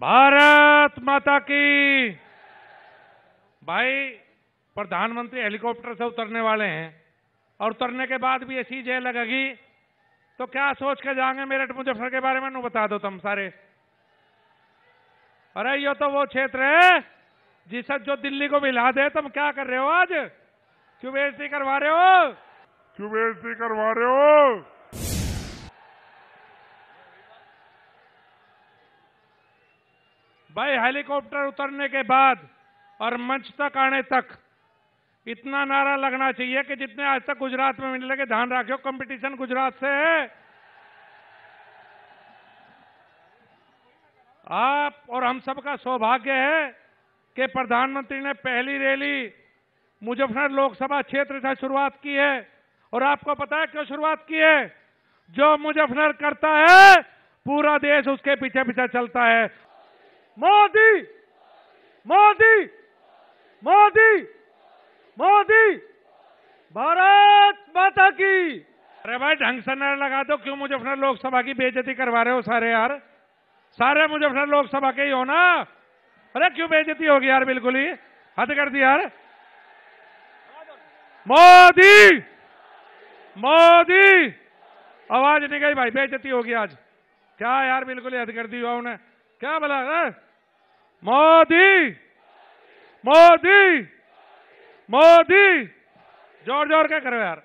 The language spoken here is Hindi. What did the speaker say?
भारत माता की। भाई, प्रधानमंत्री हेलीकॉप्टर से उतरने वाले हैं और उतरने के बाद भी ऐसी जेल लगेगी तो क्या सोच के जाएँगे मेरठ मुजफ्फर के बारे में बता दो तुम सारे। अरे, ये तो वो क्षेत्र है जिसे जो दिल्ली को मिला दे। तुम क्या कर रहे हो आज? क्यों बेइज्जती करवा रहे हो? क्यों बेइज्जती करवा रहे हो? भाई, हेलीकॉप्टर उतरने के बाद और मंच तक आने तक इतना नारा लगना चाहिए कि जितने आज तक गुजरात में मिलने के ध्यान रखियो कंपटीशन गुजरात से है। आप और हम सबका सौभाग्य है कि प्रधानमंत्री ने पहली रैली मुजफ्फर लोकसभा क्षेत्र से शुरुआत की है। और आपको पता है क्यों शुरुआत की है? जो मुजफ्फर करता है, पूरा देश उसके पीछे पीछे चलता है। मोदी मोदी मोदी मोदी। भारत माता की। अरे भाई, ढंग से नारा लगा दो। क्यों मुजफ्फर लोकसभा की बेजती करवा रहे हो सारे यार? सारे मुजफ्फर लोकसभा के ही हो ना? अरे क्यों बेजती होगी यार, बिल्कुल ही? हद कर दी यार। मोदी मोदी। आवाज़ नहीं गई भाई बेजती होगी आज। क्या यार, बिल्कुल ही हद कर दी हुआ उन्हें। क्या बोला है? मोदी। मोदी। मोदी। ज़ोर ज़ोर क्या करो यार।